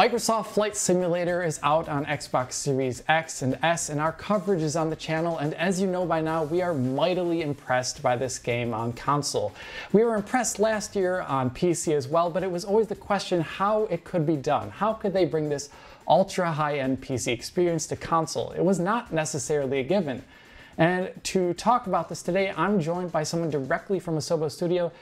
Microsoft Flight Simulator is out on Xbox Series X and S, and our coverage is on the channel. And as you know by now, we are mightily impressed by this game on console. We were impressed last year on PC as well, but it was always the question how it could be done. How could they bring this ultra high end PC experience to console? It was not necessarily a given. And to talk about this today, I'm joined by someone directly from Asobo Studio.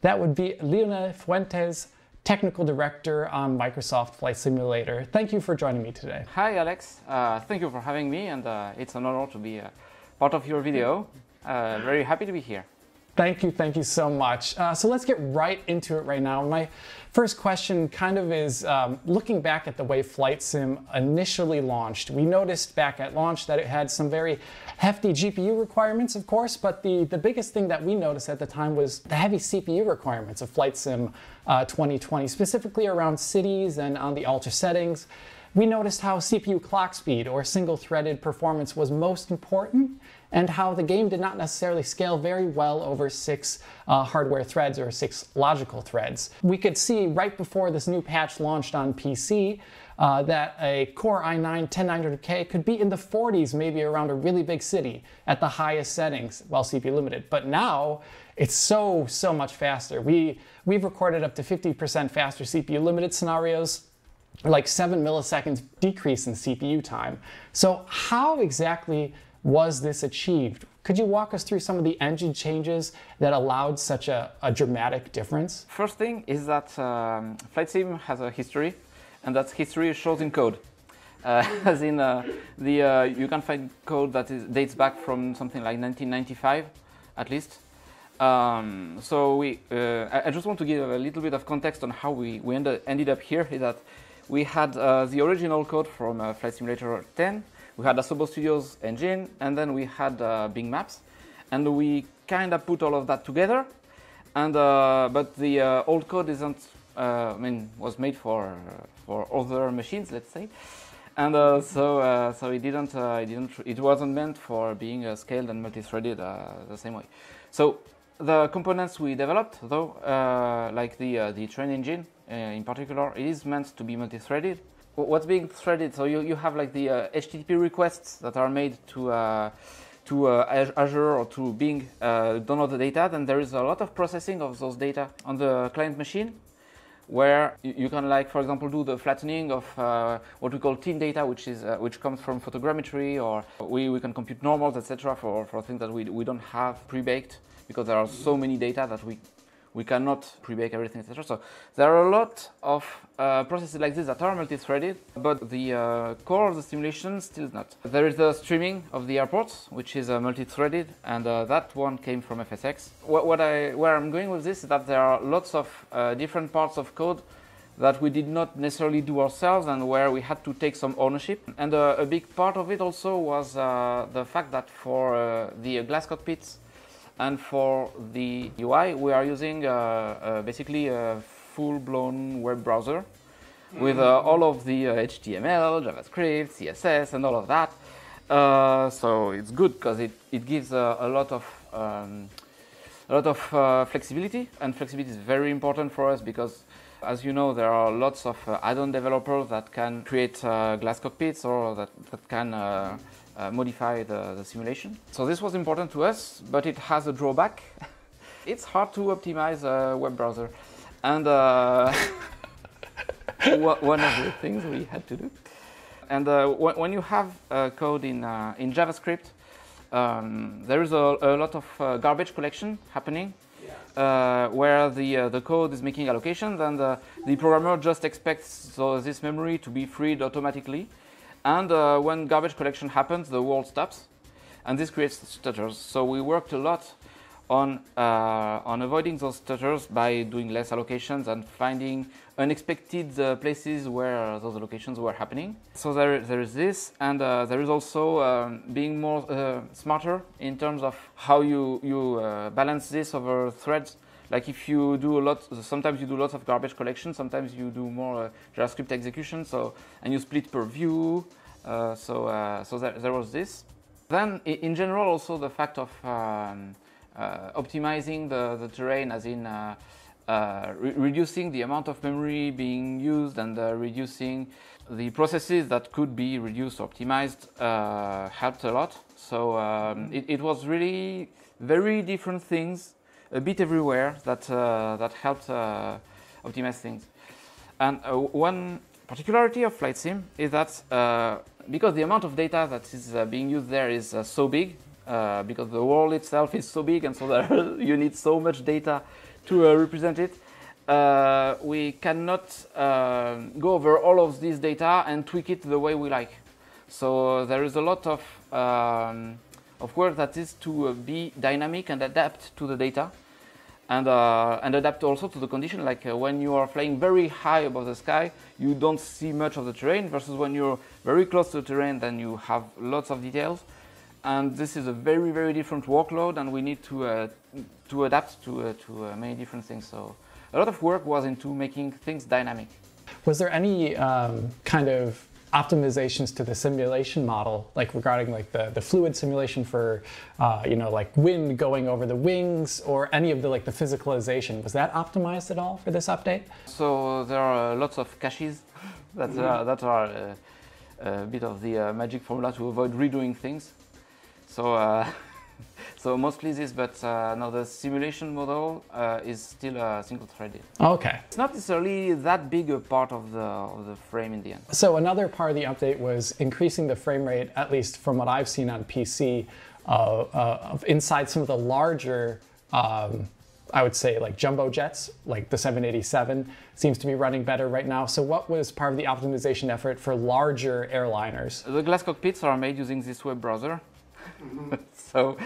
That would be Lionel Fuentes Technical Director on Microsoft Flight Simulator. Thank you for joining me today. Hi, Alex. Uh, thank you for having me, and uh, it's an honor to be part of your video. Uh, very happy to be here. Thank you, thank you so much. Uh, so let's get right into it right now. My first question kind of is um, looking back at the way Flight Sim initially launched. We noticed back at launch that it had some very hefty GPU requirements, of course, but the, the biggest thing that we noticed at the time was the heavy CPU requirements of Flight Sim uh, 2020, specifically around cities and on the ultra settings. We noticed how CPU clock speed or single threaded performance was most important and how the game did not necessarily scale very well over six uh, hardware threads or six logical threads. We could see right before this new patch launched on PC uh, that a Core i9 10900K could be in the 40s, maybe around a really big city at the highest settings while CPU limited. But now it's so, so much faster. We, we've recorded up to 50% faster CPU limited scenarios like 7 milliseconds decrease in CPU time. So how exactly was this achieved? Could you walk us through some of the engine changes that allowed such a, a dramatic difference? First thing is that um, Flight Sim has a history, and that history shows in code. Uh, as in, uh, the, uh, you can find code that is, dates back from something like 1995, at least. Um, so we, uh, I, I just want to give a little bit of context on how we, we ended, ended up here. Is that we had uh, the original code from uh, Flight Simulator 10, we had Asobo Studios engine, and then we had uh, Bing Maps, and we kind of put all of that together. And uh, but the uh, old code isn't, uh, I mean, was made for for other machines, let's say, and uh, so uh, so it didn't it didn't it wasn't meant for being scaled and multi-threaded the same way. So the components we developed, though, like the the terrain engine in particular, it is meant to be multi-threaded what's being threaded. So you, you have like the uh, HTTP requests that are made to uh, to uh, Azure or to Bing uh, download the data. Then there is a lot of processing of those data on the client machine, where you, can like, for example, do the flattening of uh, what we call thin data, which is uh, which comes from photogrammetry, or we, we can compute normals, etc. for for things that we we don't have pre-baked because there are so many data that we we cannot pre-bake everything, etc. So there are a lot of uh, processes like this that are multi-threaded, but the uh, core of the simulation still is not. There is the streaming of the airports, which is uh, multi-threaded, and uh, that one came from FSX. What, what, I, where I'm going with this is that there are lots of uh, different parts of code that we did not necessarily do ourselves and where we had to take some ownership. And uh, a big part of it also was the fact that for the glass cockpits, and for the UI, we are using uh, uh, basically a full-blown web browser with uh, all of the HTML, JavaScript, CSS, and all of that. so it's good because it, it gives a lot of um, a lot of uh, flexibility, and flexibility is very important for us because, as you know, there are lots of uh, add-on developers that can create uh, glass cockpits or that, that can uh, modify the, the, simulation. So this was important to us, but it has a drawback. it's hard to optimize a web browser. And uh, one of the things we had to do. And uh, when you have uh, code in, uh, in JavaScript, um, there is a, a lot of uh, garbage collection happening uh, where the, uh, the code is making allocations and uh, the programmer just expects so this memory to be freed automatically and uh, when garbage collection happens, the world stops, and this creates stutters. So we worked a lot on uh, on avoiding those stutters by doing less allocations and finding unexpected uh, places where those allocations were happening. So there, there is this, and uh, there is also um, being more uh, smarter in terms of how you you uh, balance this over threads. Like if you do a lot, sometimes you do lots of garbage collection, sometimes you do more uh, JavaScript execution. So and you split per view. Uh, so uh, so there, there, was this. Then in general also the fact of um, uh, optimizing the, the terrain, as in uh, re reducing the amount of memory being used and uh, reducing the processes that could be reduced or optimized uh, helped a lot. So um, it, it, was really very different things, a bit everywhere that uh, that helped uh, optimize things. And uh, one particularity of Flight Sim is that because the amount of data that is being used there is so big, because the world itself is so big, and so you need so much data to represent it. Uh, we cannot uh, go over all of this data and tweak it the way we like. So there is a lot of, um, of work that is to be dynamic and adapt to the data and, uh, and adapt also to the condition. Like uh, when you are flying very high above the sky, you don't see much of the terrain versus when you're very close to the terrain, then you have lots of details. And this is a very, very different workload and we need to, uh, to adapt to, uh, to uh, many different things. So a lot of work was into making things dynamic. Was there any um, kind of optimizations to the simulation model, like regarding like the, the fluid simulation for, uh, you know, like wind going over the wings or any of the like the physicalization? Was that optimized at all for this update? So there are lots of caches that, mm -hmm. that are uh, a bit of the uh, magic formula to avoid redoing things. So So mostly this, but uh, now the simulation model uh, is still uh, single-threaded. Okay. It's not necessarily that big a part of the, of the frame in the end. So another part of the update was increasing the frame rate, at least from what I've seen on PC, uh, uh, inside some of the larger um, I would say like jumbo jets, like the 787, seems to be running better right now. So what was part of the optimization effort for larger airliners? The glass cockpits are made using this web browser. so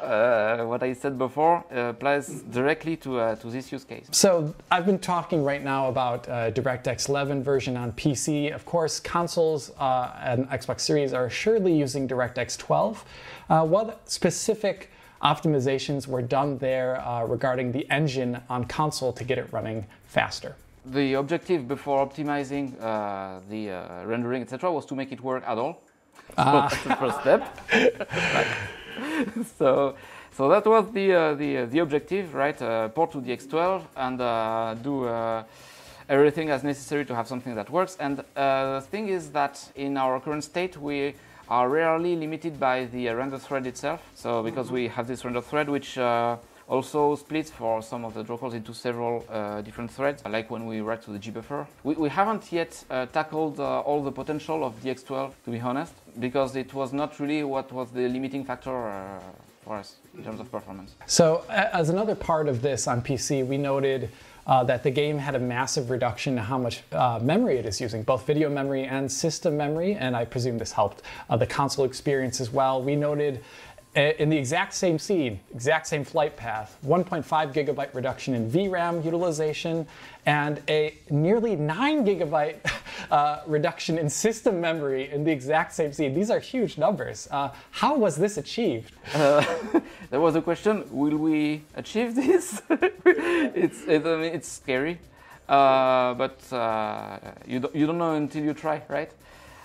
uh, what I said before uh, applies directly to, uh, to this use case. So I've been talking right now about uh, DirectX 11 version on PC. Of course, consoles uh, and Xbox Series are assuredly using DirectX 12. Uh, what specific optimizations were done there regarding the engine on console to get it running faster? The objective before optimizing the rendering, etc., was to make it work at all. Ah. that's the first step. so, so that was the uh, the uh, the objective, right? Uh, port to the DX12 and uh, do uh, everything as necessary to have something that works. And uh, the thing is that in our current state, we are rarely limited by the render thread itself. So because we have this render thread, which also splits for some of the draw calls into several uh, different threads, like when we write to the gbuffer. We, we haven't yet uh, tackled uh, all the potential of DX12, to be honest, because it was not really what was the limiting factor uh, for us in terms of performance. So as another part of this on PC, we noted uh, that the game had a massive reduction in how much uh, memory it is using, both video memory and system memory, and I presume this helped uh, the console experience as well. We noted in the exact same scene, exact same flight path, 1.5 gigabyte reduction in VRAM utilization, and a nearly 9 gigabyte uh, reduction in system memory in the exact same scene. These are huge numbers. Uh, how was this achieved? Uh, there was a question, will we achieve this? it's, it, it's scary, uh, but uh, you, don't, you don't know until you try, right?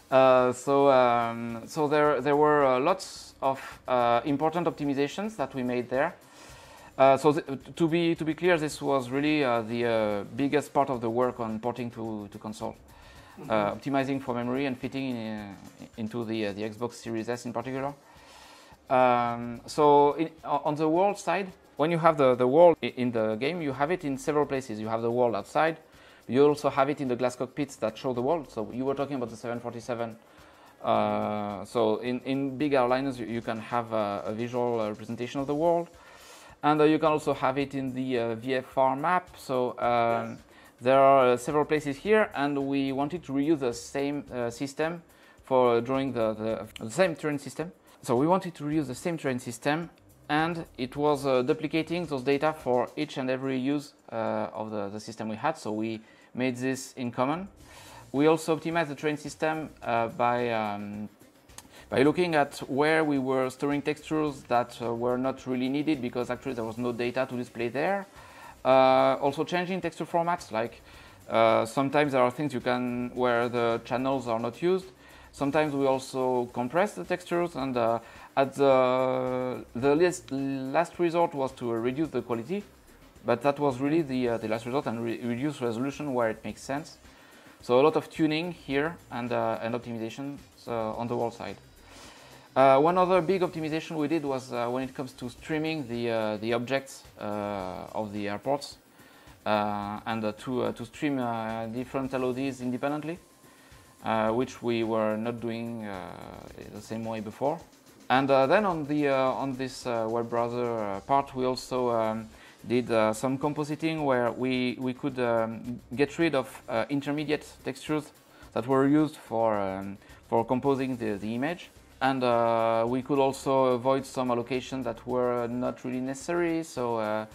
Uh, so, um, so there, there were lots of uh, important optimizations that we made there. Uh, so to be to be clear, this was really uh, the uh, biggest part of the work on porting to, to console, mm -hmm. optimizing for memory and fitting in, into the the Xbox Series S in particular. Um, so in, on the world side, when you have the, the world in the game, you have it in several places. You have the world outside. You also have it in the glass cockpits that show the world. So you were talking about the 747 uh, so in, in big airliners, you, you can have a, a visual uh, representation of the world. And uh, you can also have it in the uh, VFR map. So um, yes. there are several places here, and we wanted to reuse the same system for drawing the, the, the, same terrain system. So we wanted to reuse the same terrain system, and it was duplicating those data for each and every use of the, the system we had. So we made this in common. We also optimized the terrain system uh, by, um, by looking at where we were storing textures that uh, were not really needed because actually there was no data to display there. Uh, also changing texture formats, like uh, sometimes there are things you can where the channels are not used. Sometimes we also compress the textures and uh, at the, the last resort was to reduce the quality but that was really the, uh, the last resort and re- reduce resolution where it makes sense. So a lot of tuning here and, uh, and optimization uh, on the wall side. Uh, one other big optimization we did was uh, when it comes to streaming the, uh, the objects of the airports and to, to stream different LODs independently, which we were not doing the same way before. And then on, the, on this web browser part, we also um, did uh, some compositing where we, we could um, get rid of uh, intermediate textures that were used for, um, for composing the, the image. And uh, we could also avoid some allocations that were not really necessary. So uh,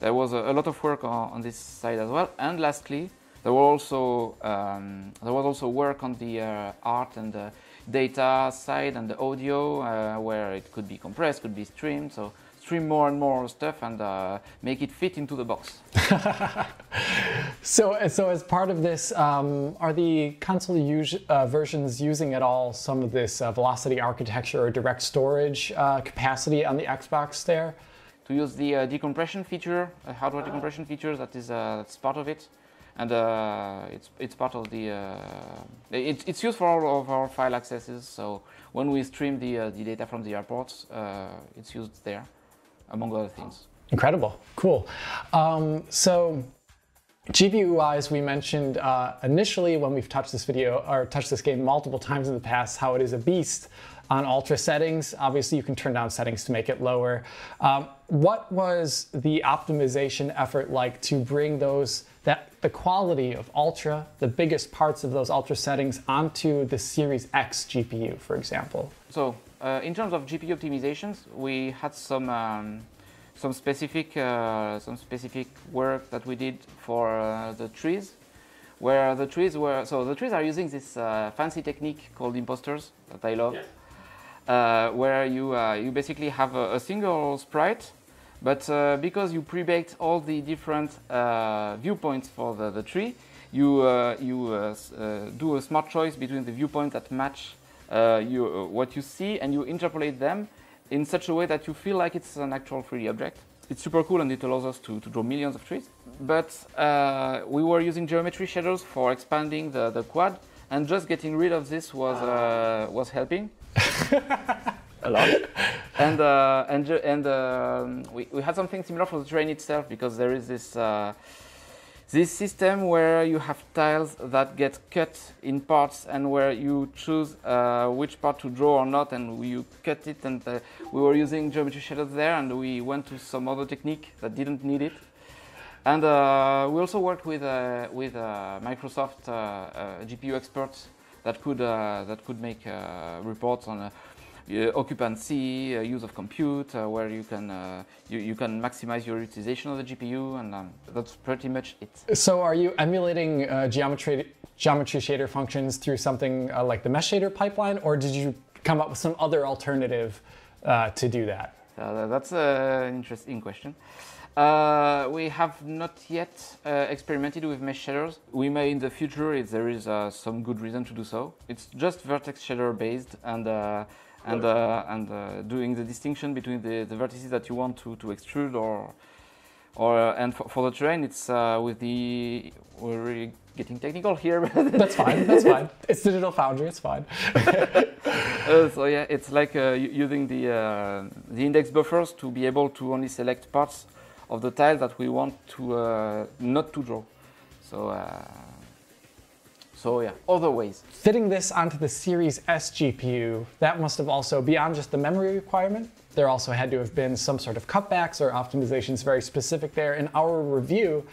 there was a, a, lot of work on, on, this side as well. And lastly, there, were also, um, there was also work on the uh, art and the data side and the audio uh, where it could be compressed, could be streamed. So stream more and more stuff and uh, make it fit into the box. so, so as part of this, um, are the console us- uh, versions using at all some of this uh, velocity architecture or direct storage uh, capacity on the Xbox there? To use the uh, decompression feature, hardware decompression feature, that is that's part of it and uh, it's it's part of the uh, it, it's used for all of our file accesses. So when we stream the uh, the data from the airports, it's used there among other things. Incredible, cool. Um, so GPU wise, we mentioned uh, initially when we've touched this video or touched this game multiple times in the past, how it is a beast on ultra settings. Obviously, you can turn down settings to make it lower. Um, what was the optimization effort like to bring those that the quality of ultra, the biggest parts of those ultra settings onto the Series X GPU, for example? So uh, in terms of GPU optimizations, we had some um, some specific uh, some specific work that we did for uh, the trees, where the trees were so the trees are using this uh, fancy technique called imposters that I love, uh, where you uh, you basically have a, a single sprite, but because you pre-baked all the different viewpoints for the, the tree, you you do a smart choice between the viewpoints that match you, uh, what you see and you interpolate them in such a way that you feel like it's an actual 3D object. It's super cool and it allows us to, to draw millions of trees. But uh, we were using geometry shaders for expanding the, the quad and just getting rid of this was, uh, was helping. a lot. And, uh, and, and um, we, we had something similar for the terrain itself because there is this uh, this system where you have tiles that get cut in parts and where you choose uh, which part to draw or not and you cut it and uh, we were using geometry shaders there and we went to some other technique that didn't need it. And uh, we also worked with, uh, with uh, Microsoft uh, GPU experts that could, that could make reports on occupancy, uh, use of compute, uh, where you can you, you can maximize your utilization of the GPU, and um, that's pretty much it. So, are you emulating geometry geometry shader functions through something like the mesh shader pipeline, or did you come up with some other alternative to do that? that's an interesting question. Uh, we have not yet uh, experimented with mesh shaders. We may in the future if there is uh, some good reason to do so. It's just vertex shader based and and uh, and uh, doing the distinction between the, the vertices that you want to, to extrude or or uh, and for, for, the terrain it's with the we're really getting technical here that's fine that's fine. It's digital foundry it's fine. Uh, so yeah it's like uh, using the uh, the index buffers to be able to only select parts of the tile that we want to not to draw. So so yeah, other ways. Fitting this onto the Series S GPU, that must have also, beyond just the memory requirement, there also had to have been some sort of cutbacks or optimizations very specific there. In our review,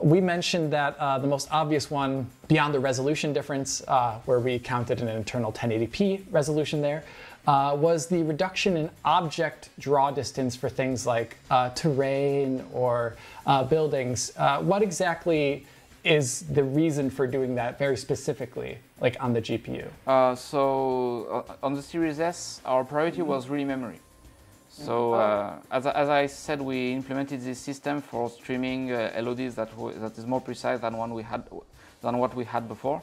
we mentioned that uh, the most obvious one, beyond the resolution difference, uh, where we counted an internal 1080p resolution there, uh, was the reduction in object draw distance for things like uh, terrain or uh, buildings. Uh, what exactly is the reason for doing that very specifically, like on the GPU? Uh, so uh, on the Series S, our priority mm-hmm. was really memory. So uh, as, as I said, we implemented this system for streaming uh, LODs that that is more precise than one we had than what we had before.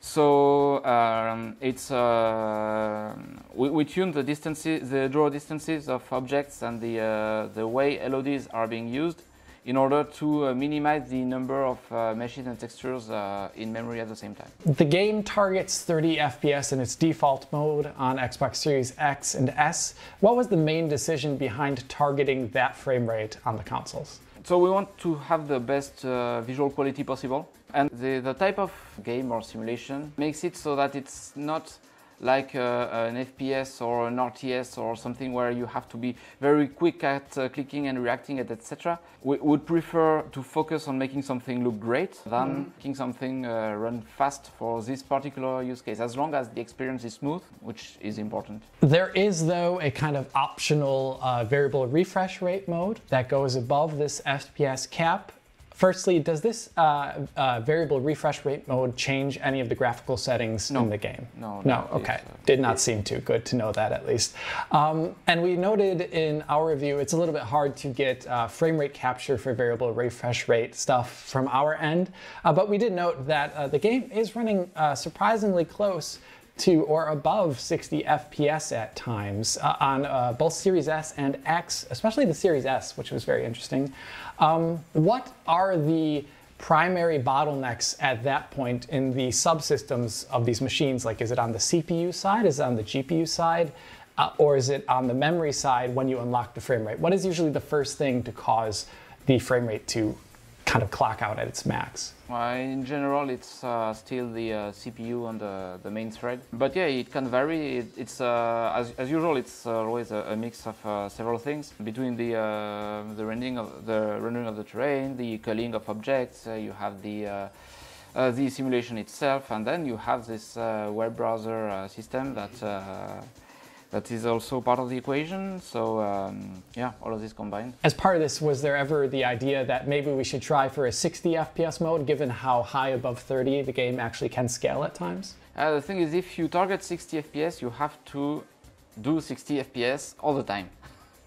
So um, it's uh, we, we tune the distances, the draw distances of objects, and the uh, the way LODs are being used in order to uh, minimize the number of uh, meshes and textures uh, in memory at the same time. The game targets 30 FPS in its default mode on Xbox Series X and S. What was the main decision behind targeting that frame rate on the consoles? So we want to have the best uh, visual quality possible. And the, the type of game or simulation makes it so that it's not like uh, an FPS or an RTS or something where you have to be very quick at uh, clicking and reacting at etc. We would prefer to focus on making something look great than mm. making something uh, run fast for this particular use case, as long as the experience is smooth, which is important. There is, though, a kind of optional uh, variable refresh rate mode that goes above this FPS cap Firstly, does this uh, uh, variable refresh rate mode change any of the graphical settings no. in the game? No. No, okay. Uh, Did not seem to. Good to know that at least. Um, and we noted in our review, it's a little bit hard to get uh, frame rate capture for variable refresh rate stuff from our end. Uh, but we did note that uh, the game is running surprisingly close to or above 60 FPS at times uh, on uh, both Series S and X, especially the Series S, which was very interesting. Um, what are the primary bottlenecks at that point in the subsystems of these machines? Like, is it on the CPU side? Is it on the GPU side? Uh, or is it on the memory side when you unlock the frame rate? What is usually the first thing to cause the frame rate to kind of clock out at its max? Well, in general, it's uh, still the uh, CPU on the, the main thread. But yeah, it can vary. It, it's uh, as, as usual, it's always a, a mix of uh, several things between the uh, the rendering of the rendering of the terrain, the culling of objects. Uh, you have the the simulation itself, and then you have this web browser system that that is also part of the equation. So um, yeah, all of this combined. As part of this, was there ever the idea that maybe we should try for a 60 FPS mode, given how high above 30 the game actually can scale at times? Uh, the thing is, if you target 60 FPS, you have to do 60 FPS all the time.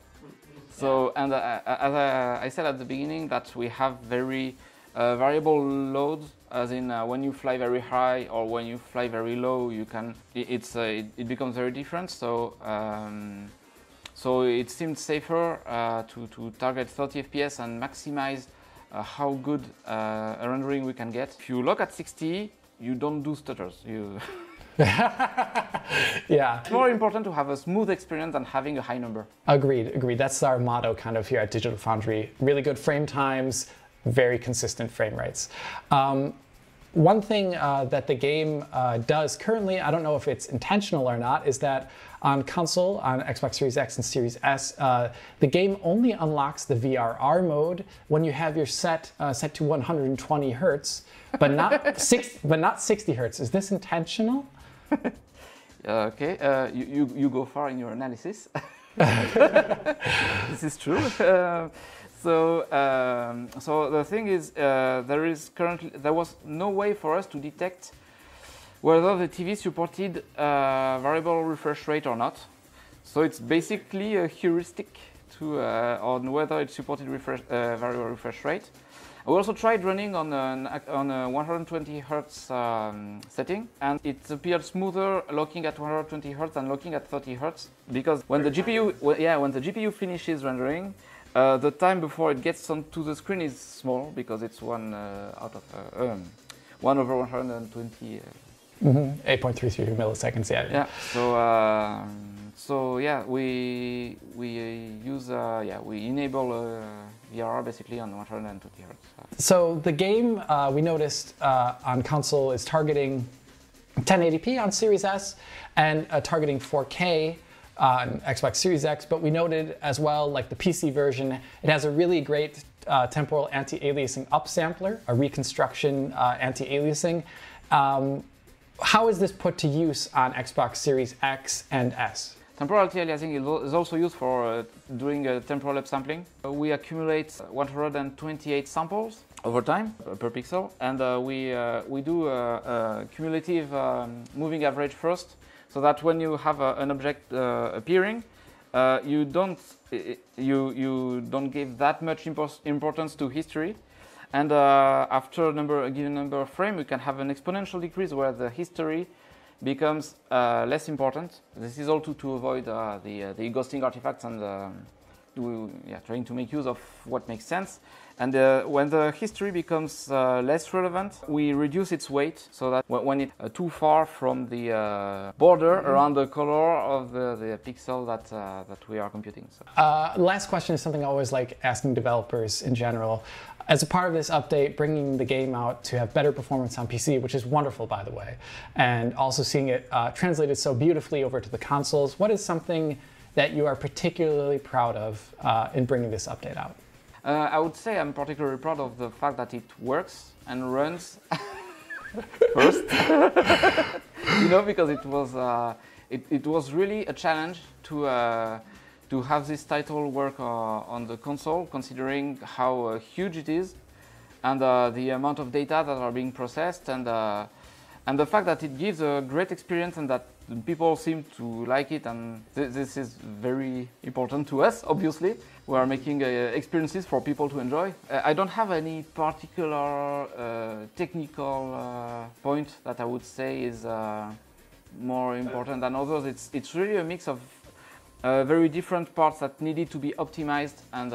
so, and uh, as I said at the beginning, that we have very uh, variable loads as in uh, when you fly very high or when you fly very low, you can it, it's uh, it, it, becomes very different. So um, so it seemed safer uh, to to target 30 FPS and maximize uh, how good uh, a rendering we can get. If you look at 60, you don't do stutters. You yeah. It's more important to have a smooth experience than having a high number. Agreed, agreed. That's our motto kind of here at Digital Foundry. Really good frame times, very consistent frame rates. Um, one thing uh, that the game uh, does currently, I don't know if it's intentional or not, is that on console, on Xbox Series X and Series S, uh, the game only unlocks the VRR mode when you have your set uh, set to 120 hertz, but not six, but not 60 hertz. Is this intentional? okay, uh, you, you, you go far in your analysis. this is true. So, um, so the thing is, uh, there is currently there was no way for us to detect whether the TV supported uh, variable refresh rate or not. So it's basically a heuristic to uh, on whether it supported refresh, uh, variable refresh rate. We also tried running on a, on a 120 hertz um, setting, and it appeared smoother looking at 120 hertz than looking at 30 hertz because when the GPU, well, yeah, when the GPU finishes rendering, uh, the time before it gets onto the screen is small because it's one uh, out of uh, um, one over 120. Uh. Mm-hmm. 8.33 milliseconds. Yeah. Yeah. So um, so yeah, we we use uh, yeah we enable uh, VRR basically on 120 hertz. So the game we noticed on console is targeting 1080p on Series S and targeting 4K on Xbox Series X, but we noted as well, like the PC version, it has a really great uh, temporal anti-aliasing upsampler, a reconstruction uh, anti-aliasing. Um, how is this put to use on Xbox Series X and S? Temporal anti-aliasing is also used for uh, doing uh, temporal upsampling. we accumulate 128 samples over time uh, per pixel, and uh, we, we do a, cumulative um, moving average first so that when you have a, an object uh, appearing, uh, you don't you you don't give that much importance to history, and uh, after a number a given number of frame, you can have an exponential decrease where the history becomes uh, less important. This is all to, to avoid uh, the uh, the ghosting artifacts and we, yeah, trying to make use of what makes sense. And uh, when the history becomes uh, less relevant, we reduce its weight so that when it's uh, too far from the uh, border mm-hmm. around the color of the, the pixel that, uh, that we are computing. So. Uh, last question is something I always like asking developers in general. As a part of this update, bringing the game out to have better performance on PC, which is wonderful, by the way, and also seeing it translated so beautifully over to the consoles, what is something that you are particularly proud of in bringing this update out? Uh, I would say I'm particularly proud of the fact that it works and runs first. you know, because it was uh, it, it was really a challenge to uh, to have this title work uh, on the console, considering how uh, huge it is and uh, the amount of data that are being processed and and the fact that it gives a great experience and that people seem to like it and th this is very important to us obviously. We are making uh, experiences for people to enjoy. Uh, i don't have any particular uh, technical uh, point that i would say is uh, more important than others. It's it's really a mix of uh, very different parts that needed to be optimized and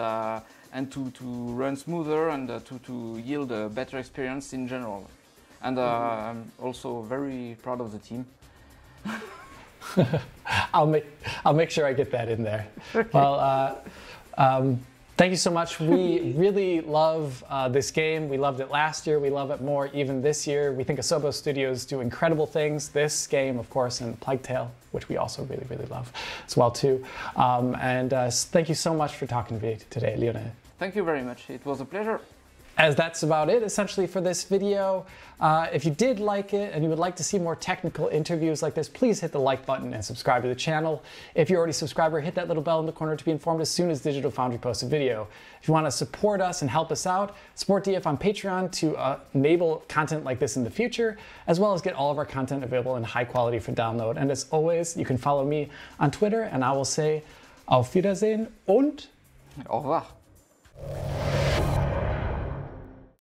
and to, to run smoother and to, to yield a better experience in general. And uh, I'm also very proud of the team. I'll make I'll make sure I get that in there. Okay. Well, uh, um, thank you so much. We really love uh, this game. We loved it last year. We love it more even this year. We think Asobo Studios do incredible things. This game, of course, and Plague Tale, which we also really really love as well too. Um, and uh, thank you so much for talking to me today, Lionel. Thank you very much. It was a pleasure as that's about it essentially for this video. Uh, if you did like it and you would like to see more technical interviews like this, please hit the like button and subscribe to the channel. If you're already a subscriber, hit that little bell in the corner to be informed as soon as Digital Foundry posts a video. If you want to support us and help us out, support DF on Patreon to uh, enable content like this in the future, as well as get all of our content available in high quality for download. And as always, you can follow me on Twitter and I will say Auf Wiedersehen und Au revoir.